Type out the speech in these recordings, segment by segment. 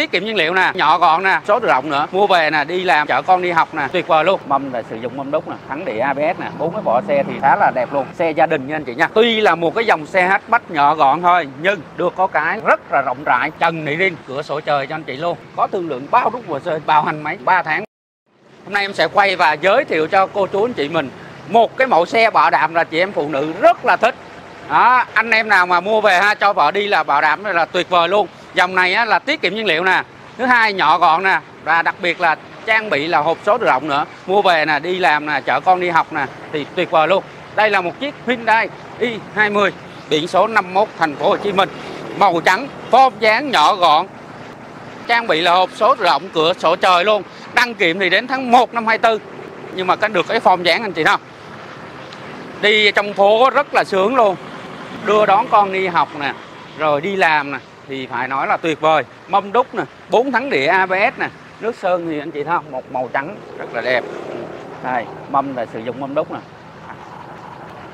tiết kiệm nhiên liệu nè nhỏ gọn nè số rộng nữa. Mua về nè đi làm chở con đi học nè. Tuyệt vời luôn. Mâm là sử dụng mâm đúc nè thắng địa abs nè. Bốn cái vỏ xe thì khá là đẹp luôn. Xe gia đình nha anh chị nha. Tuy là một cái dòng xe hatchback nhỏ gọn thôi nhưng được có cái rất là rộng rãi. Trần nị riêng cửa sổ trời cho anh chị luôn. Có thương lượng bao rút hồ sơ bao hành máy 3 tháng. Hôm nay em sẽ quay và giới thiệu cho cô chú anh chị mình một cái mẫu xe bảo đảm là chị em phụ nữ rất là thích. Đó, anh em nào mà mua về ha cho vợ đi là bảo đảm là tuyệt vời luôn dòng này á, là tiết kiệm nhiên liệu nè. Thứ hai nhỏ gọn nè. Và đặc biệt là trang bị là hộp số tự động nữa. Mua về nè đi làm nè chở con đi học nè thì tuyệt vời luôn. Đây là một chiếc Hyundai i20 biển số 51 thành phố Hồ Chí Minh. Màu trắng form dáng nhỏ gọn. Trang bị là hộp số tự động cửa sổ trời luôn. Đăng kiểm thì đến tháng 1 năm 24 nhưng mà có được cái form dáng anh chị không đi trong phố rất là sướng luôn. Đưa đón con đi học nè rồi đi làm nè thì phải nói là tuyệt vời. Mâm đúc nè bốn thắng đĩa ABS nè. Nước sơn thì anh chị thấy không? Một màu trắng rất là đẹp. Đây mâm là sử dụng mâm đúc nè.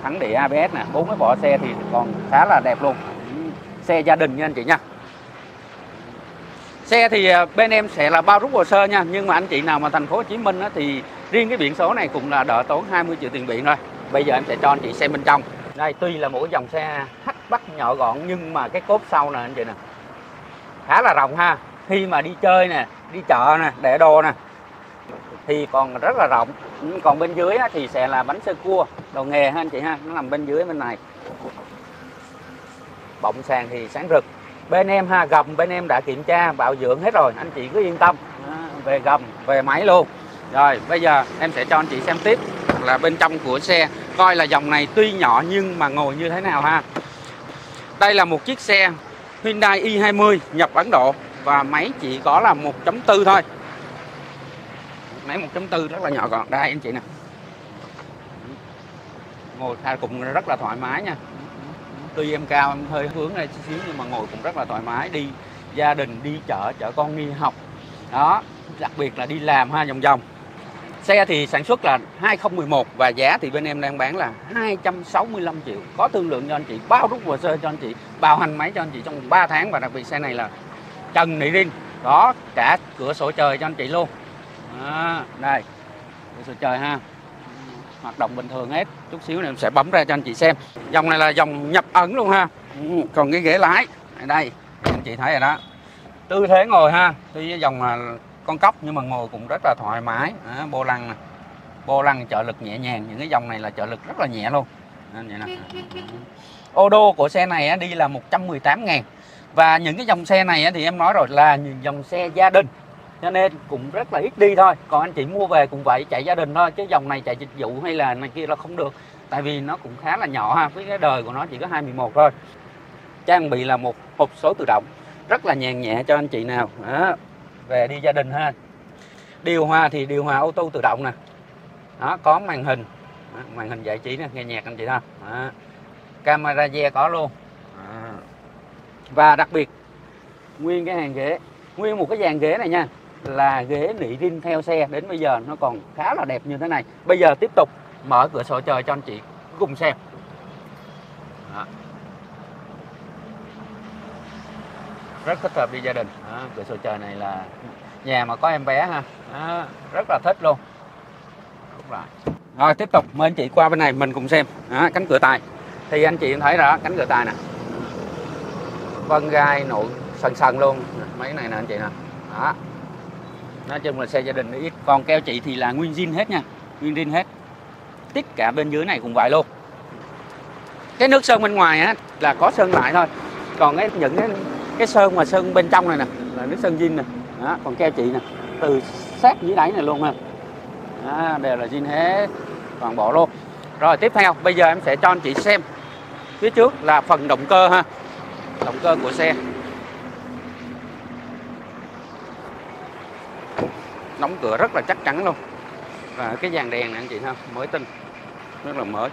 Thắng đĩa ABS nè. Bốn cái vỏ xe thì còn khá là đẹp luôn. Xe gia đình nha anh chị nha. Xe thì à, bên em sẽ là bao rút hồ sơ nha. Nhưng mà anh chị nào mà thành phố Hồ Chí Minh á, thì riêng cái biển số này cũng là đỡ tốn 20 triệu tiền biển thôi bây giờ em sẽ cho anh chị xem bên trong. Đây tuy là một dòng xe bắt nhỏ gọn, nhưng mà cái cốt sau nè anh chị nè, khá là rộng ha. Khi mà đi chơi nè, đi chợ nè để đồ nè, thì còn rất là rộng. Còn bên dưới thì sẽ là bánh sơ cua, đồ nghề ha anh chị ha, nó nằm bên dưới bên này. Bọng sàn thì sáng rực. Bên em ha, gầm bên em đã kiểm tra, bảo dưỡng hết rồi, anh chị cứ yên tâm. Về gầm, về máy luôn. Rồi, bây giờ em sẽ cho anh chị xem tiếp. Là bên trong của xe, coi là dòng này tuy nhỏ nhưng mà ngồi như thế nào ha đây là một chiếc xe Hyundai i20 nhập Ấn Độ và máy chỉ có là 1.4 thôi. Máy 1.4 rất là nhỏ gọn. Đây, anh chị nè. Ngồi thay cũng rất là thoải mái nha. Tuy em cao, em hơi hướng này chút xíu nhưng mà ngồi cũng rất là thoải mái. Đi gia đình, đi chợ chở con, đi học. Đó, đặc biệt là đi làm ha, vòng vòng xe thì sản xuất là 2011 và giá thì bên em đang bán là 265 triệu. Có thương lượng cho anh chị bao rút hồ sơ cho anh chị bao hành máy cho anh chị trong 3 tháng và đặc biệt xe này là trần nỉ rin có cả cửa sổ trời cho anh chị luôn. À, đây cửa sổ trời ha. Hoạt động bình thường hết. Chút xíu này em sẽ bấm ra cho anh chị xem. Dòng này là dòng nhập ẩn luôn ha. Ừ, còn cái ghế lái. Đây anh chị thấy rồi đó. Tư thế ngồi ha. Tuy dòng là con cốc nhưng mà ngồi cũng rất là thoải mái. À, bô lăng bô vô lăng trợ lực nhẹ nhàng. Những cái dòng này là trợ lực rất là nhẹ luôn. Đó, vậy nè. ô đô của xe này đi là 118 ngàn. Và những cái dòng xe này thì em nói rồi là những dòng xe gia đình. Cho nên cũng rất là ít đi thôi. Còn anh chị mua về cũng vậy chạy gia đình thôi. Chứ dòng này chạy dịch vụ hay là này kia là không được. Tại vì nó cũng khá là nhỏ ha. Với cái đời của nó chỉ có 21 thôi. Trang bị là một hộp số tự động. Rất là nhàn nhẹ cho anh chị nào. Đó về đi gia đình ha. Điều hòa thì điều hòa ô tô tự động nè. Đó có màn hình. Đó, màn hình giải trí nè nghe nhạc anh chị ha. Đó. camera re có luôn. Và đặc biệt nguyên cái hàng ghế. Nguyên một cái dàn ghế này nha là ghế nỉ rin theo xe. Đến bây giờ nó còn khá là đẹp như thế này. Bây giờ tiếp tục mở cửa sổ trời cho anh chị cùng xem. Đó. Rất thích hợp đi gia đình. Đó, cửa sổ trời này là nhà mà có em bé ha. Đó, rất là thích luôn. Đúng rồi. rồi tiếp tục mời anh chị qua bên này mình cùng xem. Đó, cánh cửa tài. Thì anh chị thấy rõ cánh cửa tài nè. Vân gai nội sần sần luôn. Mấy này nè anh chị nè. Đó. Nói chung là xe gia đình ít. Còn keo chị thì là nguyên zin hết nha. Nguyên zin hết. Tất cả bên dưới này cũng vậy luôn. Cái nước sơn bên ngoài á là có sơn lại thôi. Còn cái những cái, cái sơn mà sơn bên trong này nè là nước sơn zin nè đó còn keo chị nè từ sát dưới đáy này luôn ha đó, đều là zin hết toàn bộ luôn. Rồi tiếp theo bây giờ em sẽ cho anh chị xem phía trước là phần động cơ ha động cơ của xe. Đóng cửa rất là chắc chắn luôn. Và cái dàn đèn này anh chị ha mới tinh rất là mới.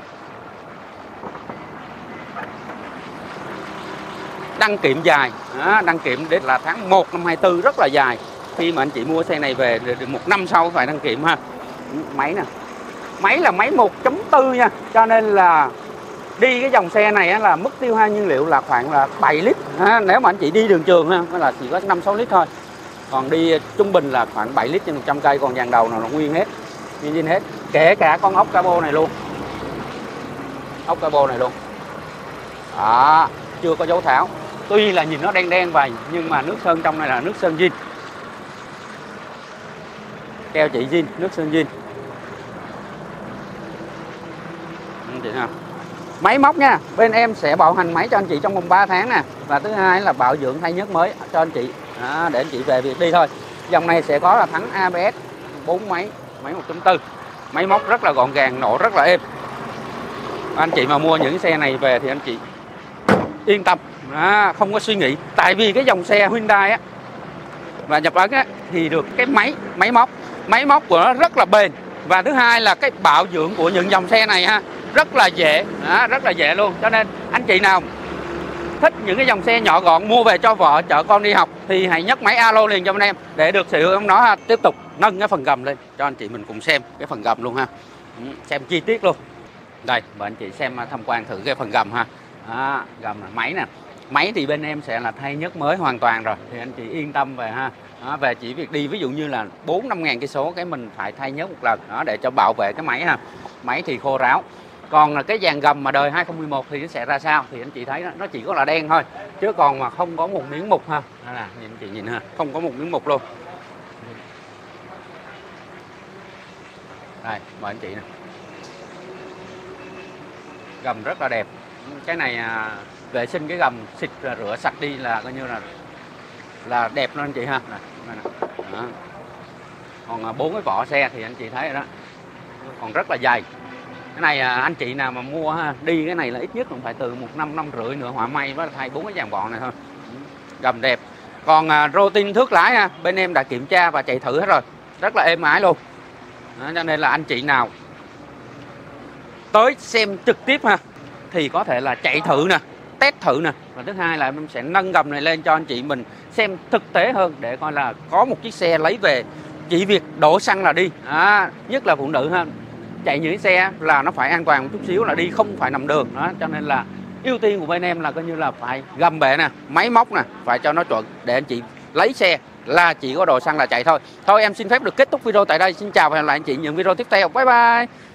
Đăng kiểm dài. Đó, đăng kiểm đến là tháng 1 năm 24 rất là dài. Khi mà anh chị mua xe này về được một năm sau phải đăng kiểm ha. Máy nè. Máy là máy 1.4 nha. Cho nên là đi cái dòng xe này là mức tiêu hao nhiên liệu là khoảng là 7 lít. Ha. nếu mà anh chị đi đường trường ha là chỉ có 5 6 lít thôi. Còn đi trung bình là khoảng 7 lít trên 100 cây còn dàn đầu nào là nguyên hết. Nguyên zin hết. Kể cả con ốc cabo này luôn. Ốc cabo này luôn. Đó chưa có dấu tháo tuy là nhìn nó đen đen vậy nhưng mà nước sơn trong này là nước sơn zin. Keo chỉ zin nước sơn zin. Ừ, chị nào máy móc nha bên em sẽ bảo hành máy cho anh chị trong vòng 3 tháng nè. Và thứ hai là bảo dưỡng thay nhất mới cho anh chị. Đó, để anh chị về việc đi thôi. Dòng này sẽ có là thắng ABS 4 máy máy 1.4 máy móc rất là gọn gàng nổ rất là êm. Anh chị mà mua những xe này về thì anh chị yên tâm à, không có suy nghĩ. Tại vì cái dòng xe Hyundai á và nhập ấn á thì được cái máy máy móc. Máy móc của nó rất là bền. Và thứ hai là cái bảo dưỡng của những dòng xe này ha rất là dễ. À, rất là dễ luôn. Cho nên anh chị nào thích những cái dòng xe nhỏ gọn mua về cho vợ chở con đi học thì hãy nhấc máy alo liền cho anh em để được sự hướng nó ha. tiếp tục nâng cái phần gầm lên. Cho anh chị mình cùng xem cái phần gầm luôn ha. Ừ, xem chi tiết luôn. Đây mời anh chị xem à, tham quan thử cái phần gầm ha. À, gầm là máy nè máy thì bên em sẽ là thay nhất mới hoàn toàn rồi. Thì anh chị yên tâm về ha. Đó, về chỉ việc đi ví dụ như là bốn năm ngàn cây số cái mình phải thay nhất một lần đó để cho bảo vệ cái máy ha. Máy thì khô ráo. Còn là cái dàn gầm mà đời 2011 thì nó sẽ ra sao? Thì anh chị thấy đó, nó chỉ có là đen thôi chứ còn mà không có một miếng mục ha. Là nhìn chị nhìn ha không có một miếng mục luôn. Đây mời anh chị nè. Gầm rất là đẹp. Cái này à, vệ sinh cái gầm xịt rửa sạch đi là coi như là là đẹp luôn anh chị ha. Này, này, Đó. còn à, bốn cái vỏ xe thì anh chị thấy rồi đó. Còn rất là dày. Cái này à, anh chị nào mà mua ha đi cái này là ít nhất cũng phải từ một năm năm rưỡi nữa họa may với thay bốn cái dàn vỏ này thôi. Gầm đẹp. Còn à, rô tin thước lái ha bên em đã kiểm tra và chạy thử hết rồi. Rất là êm ái luôn. Đó, cho nên là anh chị nào tới xem trực tiếp ha thì có thể là chạy thử nè test thử nè. Và thứ hai là em sẽ nâng gầm này lên cho anh chị mình xem thực tế hơn để coi là có một chiếc xe lấy về. Chỉ việc đổ xăng là đi. À, nhất là phụ nữ ha. Chạy những xe là nó phải an toàn một chút xíu là đi không phải nằm đường. Đó cho nên là ưu tiên của bên em là coi như là phải gầm bệ nè máy móc nè phải cho nó chuẩn để anh chị lấy xe là chỉ có đồ xăng là chạy thôi. Thôi em xin phép được kết thúc video tại đây. Xin chào và hẹn lại anh chị những video tiếp theo. Bye bye!